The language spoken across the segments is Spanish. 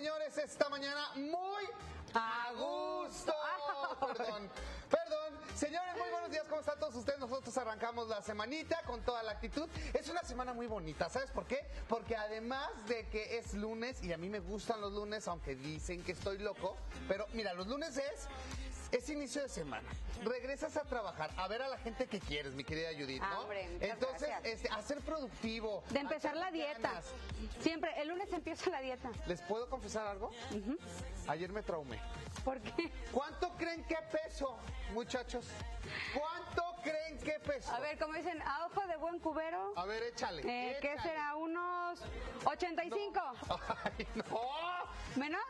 señores, esta mañana muy a gusto. Perdón, perdón. Señores, muy buenos días, ¿cómo están todos ustedes? Nosotros arrancamos la semanita con toda la actitud. Es una semana muy bonita, ¿sabes por qué? Porque además de que es lunes, y a mí me gustan los lunes, aunque dicen que estoy loco, pero mira, los lunes es es inicio de semana. Regresas a trabajar, a ver a la gente que quieres, mi querida Judith, ¿no? hombre, Entonces, este, a ser productivo. De empezar la dieta. ganas. Siempre, el lunes empieza la dieta. ¿Les puedo confesar algo? Ayer me traumé. ¿Por qué? ¿Cuánto creen que peso, muchachos? ¿Cuánto creen que peso? A ver, como dicen, a ojo de buen cubero, A ver, échale. eh, ¿qué échale. será? ¿Unos 85? Ay, no. ¿Menos?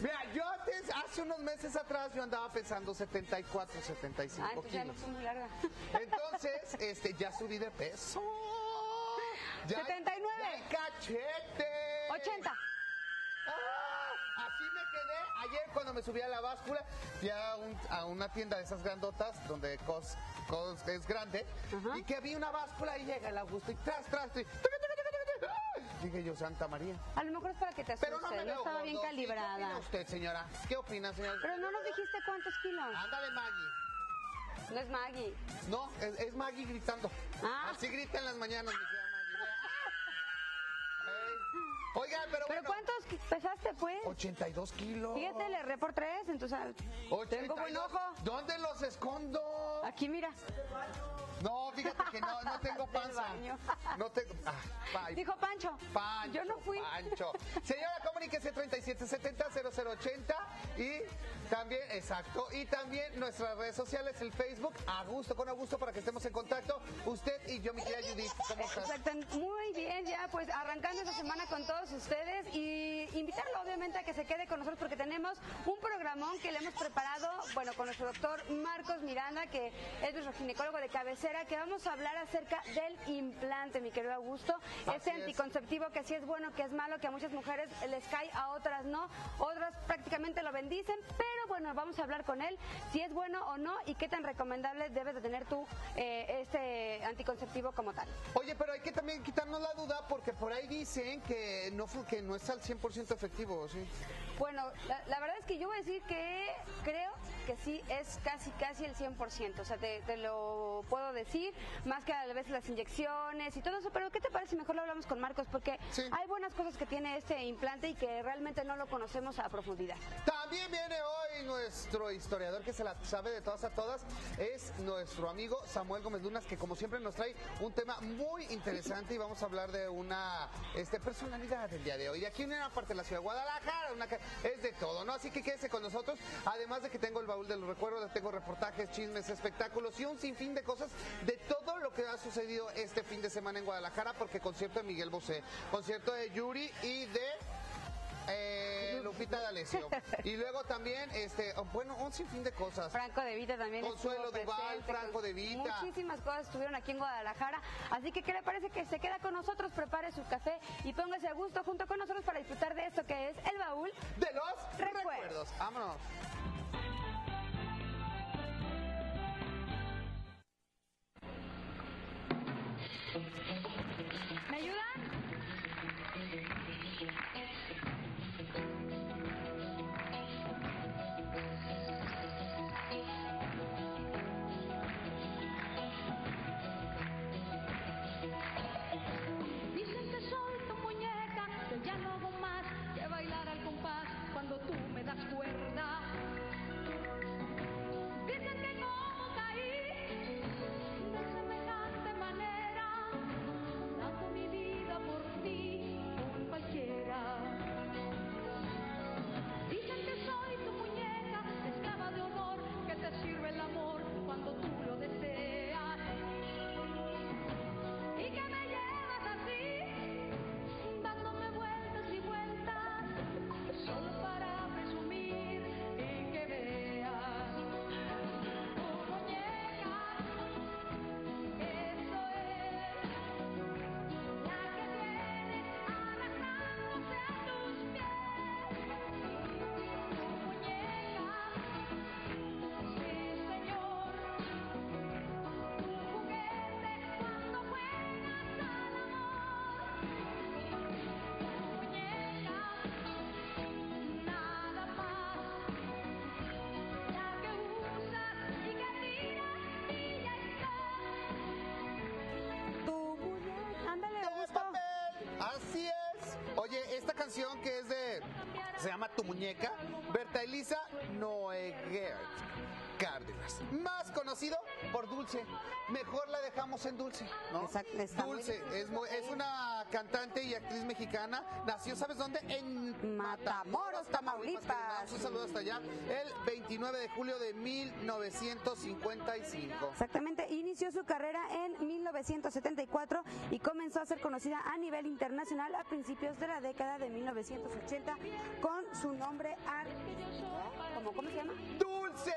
Mira, yo antes, hace unos meses atrás, yo andaba pesando 74, 75 Ah, entonces ya no kilos. fue muy larga. Entonces, este, ya subí de peso. Ya- 79. ya hay cachete. 80. ¡Ah! Así me quedé ayer cuando me subí a la báscula fui a, un- a una tienda de esas grandotas donde cos, cos es grande Ajá. y que había una báscula y llega el Augusto y tras, tras, tras, Dije yo, Santa María. A lo mejor es para que te asustes, Pero no no, me veo estaba gordo. bien ¿Sí? ¿Qué calibrada. opina usted, señora? ¿Qué opina, señora? Pero no nos dijiste cuántos kilos. Ándale, Maggie. No es Maggie. No, es, es Maggie gritando. Ah. Así grita en las mañanas, mi querida Maggie. Vea. Ey. Oigan, pero, ¿Pero bueno, cuántos pesaste, pues? 82 kilos. Fíjate, le erré por tres, entonces ah, tengo buen 82. ojo. ¿Dónde los escondo? Aquí, mira. No, fíjate que no, no tengo panza. No tengo. Ah, Dijo Pancho. Pancho, Yo no fui. Pancho. Señora, comuníquese 3770-0080 y también, exacto, y también nuestras redes sociales, el Facebook, a gusto, con a gusto, para que estemos en contacto. Usted y yo, mi querida Judith, ¿cómo estás? Exacto, muy bien, ya pues arrancando esta semana con todos ustedes y invitarlo obviamente a que se quede con nosotros porque tenemos un programón que le hemos preparado, bueno, con nuestro doctor Marcos Miranda, que es nuestro ginecólogo de cabecera, que vamos a hablar acerca del implante, mi querido Augusto, Así ese es. anticonceptivo que sí es bueno, que es malo, que a muchas mujeres les cae, a otras no, otras prácticamente lo bendicen, pero bueno, vamos a hablar con él si es bueno o no y qué tan recomendable debes de tener tú eh, este anticonceptivo como tal. Oye, pero hay que también quitarnos la duda porque por ahí dicen que no, que no es al 100% efectivo, ¿sí? Bueno, la, la verdad es que yo voy a decir que creo que sí es casi, casi el 100%. O sea, te, te lo puedo decir, más que a veces las inyecciones y todo eso. Pero ¿qué te parece mejor lo hablamos con Marcos? Porque Sí. hay buenas cosas que tiene este implante y que realmente no lo conocemos a profundidad. También viene hoy nuestro historiador que se la sabe de todas a todas, es nuestro amigo Samuel Gómez Lunas, que como siempre nos trae un tema muy interesante y vamos a hablar de una este, personalidad del día de hoy. De aquí en una parte de la ciudad de Guadalajara, una es de todo, ¿no? Así que quédese con nosotros, además de que tengo el baúl de los recuerdos, tengo reportajes, chismes, espectáculos y un sinfín de cosas de todo lo que ha sucedido este fin de semana en Guadalajara, porque concierto de Miguel Bosé, concierto de Yuri y de... Eh, Lupita D'Alessio. Y luego también, este, oh, bueno, un sinfín de cosas. Franco de Vita también Consuelo Duval, Franco de Vita. Muchísimas cosas estuvieron aquí en Guadalajara. Así que, ¿qué le parece que se queda con nosotros? Prepare su café y póngase a gusto junto con nosotros para disfrutar de esto que es el baúl De los Recuerdos. recuerdos. Vámonos. ¿Me ayudan? Esta canción que es de, se llama Tu Muñeca, Berta Elisa Noeguert Cárdenas, más conocido por Dulce. Mejor la dejamos en Dulce, ¿no? Exacto, está muy Dulce es, muy- es una cantante y actriz mexicana. Nació, ¿sabes dónde? En Matamoros, Tamaulipas. Un saludo hasta allá. El 29 de julio de 1955. Exactamente, inició su carrera en 1974 y comenzó a ser conocida a nivel internacional a principios de la década de 1980 con su nombre ar... ¿Cómo, ¿Cómo se llama? Dulce.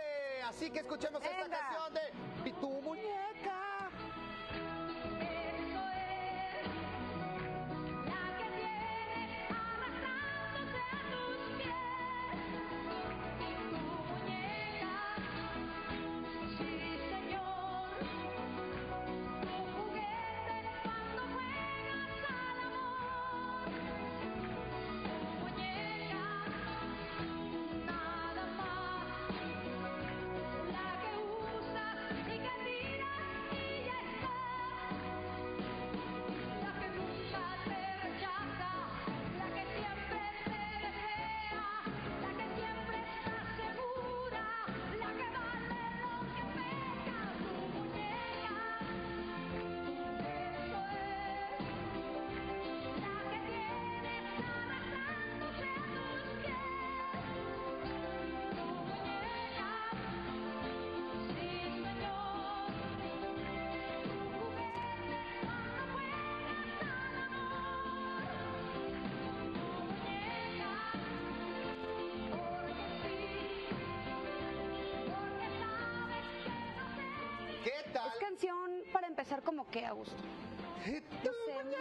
Así que escuchemos esta canción de "Y tu muñeca. ¿Qué tal? Es canción para empezar como que a gusto. ¿Qué No sé,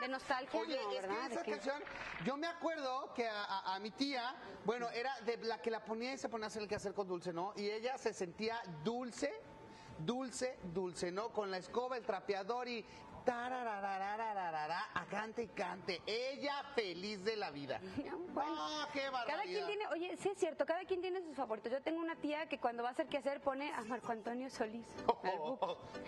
de nostalgia, Oye, no, es ¿verdad? que ¿De esa canción, yo me acuerdo que a, a- a mi tía, bueno, era de la que la ponía y se ponía a hacer el quehacer con dulce, ¿no? Y ella se sentía dulce, dulce, dulce, ¿no? Con la escoba, el trapeador y a cante y cante. Ella feliz de la vida. Bueno, ¡Ah, qué Cada quien tiene, oye, sí es cierto, cada quien tiene sus favoritos. Yo tengo una tía que cuando va a hacer qué hacer pone a Marco Antonio Solís. Buki.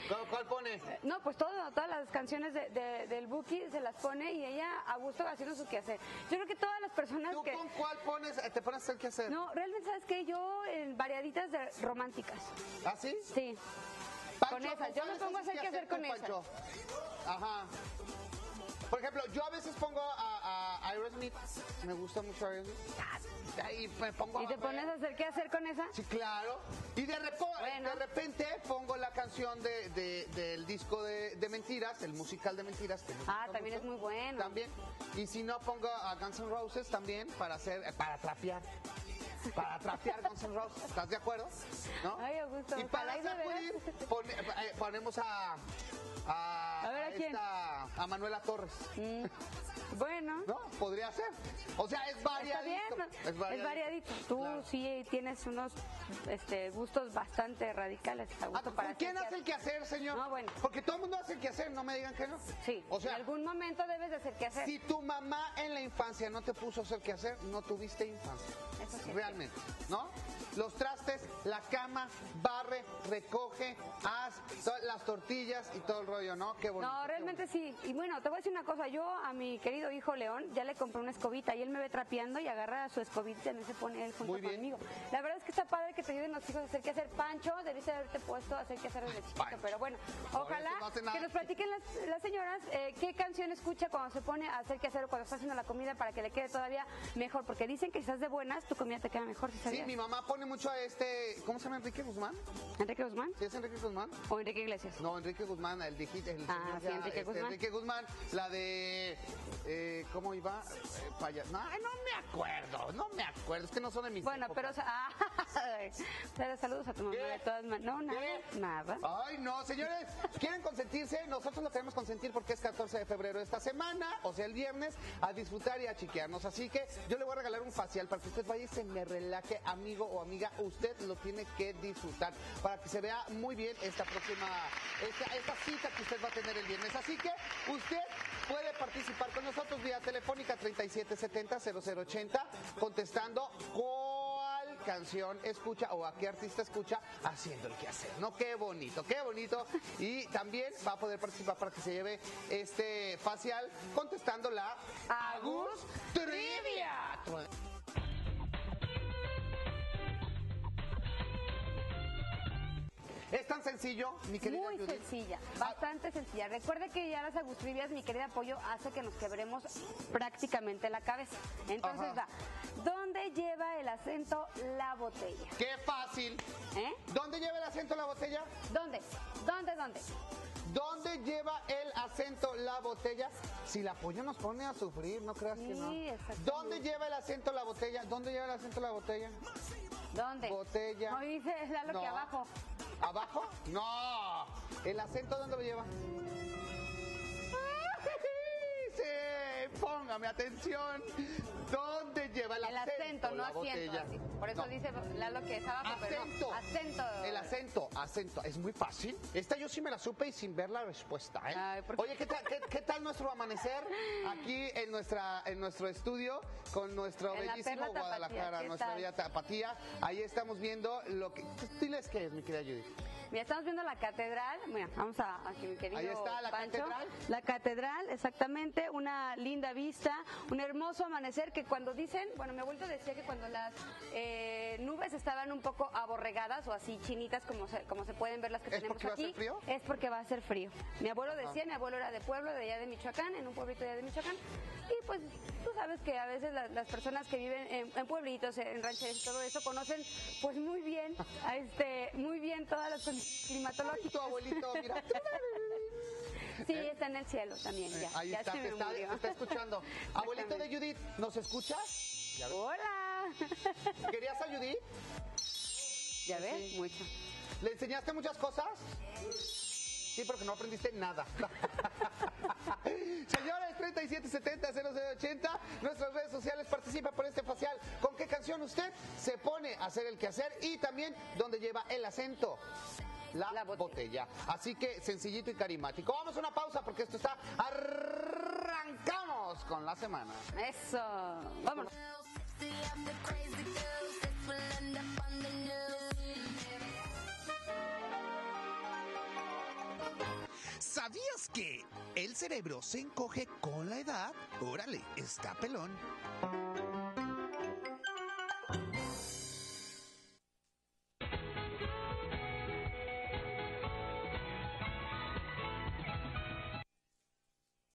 ¿Cuál, cuál pone? No, pues todo, todas las canciones de- de- del Buki se las pone y ella a gusto haciendo su quehacer. Yo creo que todas las personas ¿Tú que... con cuál pones, te pones a hacer qué hacer? No, realmente, ¿sabes qué? Yo en variaditas de románticas. ¿Ah, sí? Sí. Pancho, Con esas, yo me pongo a hacer qué hacer tú, con esas. Ajá. Por ejemplo, yo a veces pongo a, a Aerosmith. Me gusta mucho Aerosmith. Y me pongo ¿Y te a- pones a hacer qué hacer con esa? Sí, claro. Y de, repo- Bueno. de repente pongo la canción de, de- del disco de, de Mentiras, el musical de Mentiras. que me Ah, también mucho. es muy bueno. También. Y si no, pongo a Guns N' Roses también para hacer, para trapear. Para trapear Guns N' Roses. ¿Estás de acuerdo? ¿No? Ay, Augusto, Y para sacudir, pone- eh, ponemos a... A, A ver, ¿a quién? esta- a Manuela Torres. Mm, Bueno. ¿No? Podría ser. O sea, es Está variadito. bien, Es variadito. es variadito. Tú Claro. sí tienes unos este, gustos bastante radicales. A Ah, gusto ¿con para quién hacer hace el quehacer, señor? No, bueno. Porque todo el mundo hace el quehacer, no me digan que no. Sí, O sea, en algún momento debes de hacer qué hacer. si tu mamá en la infancia no te puso a hacer quehacer, no tuviste infancia. Eso sí es ¿no? Los trastes, la cama, barre, recoge, haz las tortillas y todo el rollo, ¿no? Qué bonito. No, realmente sí. Y bueno, te voy a decir una cosa. Yo a mi querido hijo León ya le compré una escobita y él me ve trapeando y agarra su escobita y también se pone él junto Muy bien. conmigo. La verdad es que está padre que te ayuden los hijos a hacer qué hacer. Pancho, debiste haberte puesto a hacer qué hacer desde chiquito. Pero bueno, ojalá no que nos platiquen las, las señoras eh, qué canción escucha cuando se pone a hacer qué hacer o cuando está haciendo la comida para que le quede todavía mejor. Porque dicen que si estás de buenas, tu comida te queda mejor. ¿sí Sí, sabías? mi mamá pone mucho a este, ¿cómo se llama Enrique Guzmán? Enrique Guzmán ¿Sí es Enrique Guzmán? o Enrique Iglesias. No, Enrique Guzmán, el el Ah, sí, Enrique este, Guzmán. Enrique Guzmán, la de, eh, ¿cómo iba? Eh, paya- no, no me acuerdo, no me acuerdo, es que no son de mis Bueno, pero, ah, pero saludos a tu mamá ¿Qué? de todas maneras. No, nada, ¿Qué? nada. Ay, no, señores, ¿quieren consentirse? Nosotros lo queremos consentir porque es 14 de febrero esta semana, o sea, el viernes, a disfrutar y a chiquearnos. Así que yo le voy a regalar un facial para que usted vaya y se me relaje, amigo o amiga. Usted lo tiene que disfrutar para que se vea muy bien esta próxima, esta, esta cita que usted va a tener el viernes. Así que usted puede participar con nosotros vía telefónica 3770-0080, contestando canción escucha o a qué artista escucha haciendo el quehacer. ¿No? Qué bonito, qué bonito. Y también va a poder participar para que se lleve este facial contestando la Agus Trivia. Es tan sencillo, mi querida Muy Judith. sencilla, bastante sencilla. Recuerde que ya las agustrivias, mi querida Pollo, hace que nos quebremos prácticamente la cabeza. Entonces Ajá. va, ¿dónde lleva el acento la botella? Qué fácil. ¿Eh? ¿Dónde lleva el acento la botella? ¿Dónde? ¿Dónde, dónde? ¿Dónde lleva el acento la botella? Si la pollo nos pone a sufrir, no creas que no. Sí. ¿Dónde lleva el acento la botella? ¿Dónde lleva el acento la botella? ¿Dónde? Botella. No dice Lalo No. que abajo. ¿Abajo? No. ¿El acento dónde lo lleva? Sí, póngame atención. ¿Dónde lleva el, El acento, no la asiento. así. Por eso No. dice Lalo que es abajo, pero Acento. no. Acento. El acento, acento. Es muy fácil. Esta yo sí me la supe y sin ver la respuesta. ¿eh? Ay. Oye, ¿qué tal, qué, qué tal nuestro amanecer aquí en nuestra en nuestro estudio con nuestro En bellísimo Tapatía, Guadalajara, ¿qué nuestra bella tapatía? Ahí estamos viendo lo que. Diles qué es, mi querida Judith. Mira, estamos viendo la catedral. Mira, vamos a aquí, mi querido Ahí está, la Pancho. catedral. La catedral, exactamente. Una linda vista, un hermoso amanecer que cuando dicen, bueno, mi abuelito decía que cuando las eh, nubes estaban un poco aborregadas o así chinitas como se, como se pueden ver las que ¿Es tenemos porque va a aquí, ser frío? es porque va a ser frío. Mi abuelo decía, mi abuelo era de pueblo, de allá de Michoacán, en un pueblito de allá de Michoacán. Y pues tú sabes que a veces la- las personas que viven en, en pueblitos, en rancheros y todo eso, conocen pues muy bien, a este, muy bien todas las climatológicas. Tu abuelito, mira. Sí, está en el cielo también, ya. Eh, Ahí ya está, se me está, murió. te está escuchando. Abuelito de Judith, ¿nos escuchas? ¿Ya? Hola. ¿Querías a Judith? ¿Ya ves? Mucho. ¿Le enseñaste muchas cosas? Sí, porque no aprendiste nada. Señores, 3770-0080, nuestras redes sociales participa por este facial. ¿Con qué canción usted se pone a hacer el quehacer? Y también donde lleva el acento. La, La botella. botella. Así que sencillito y carismático. Vamos a una pausa porque esto está. Arrancamos con la semana. Eso. Vámonos. ¿Sabías que el cerebro se encoge con la edad? Órale, está pelón.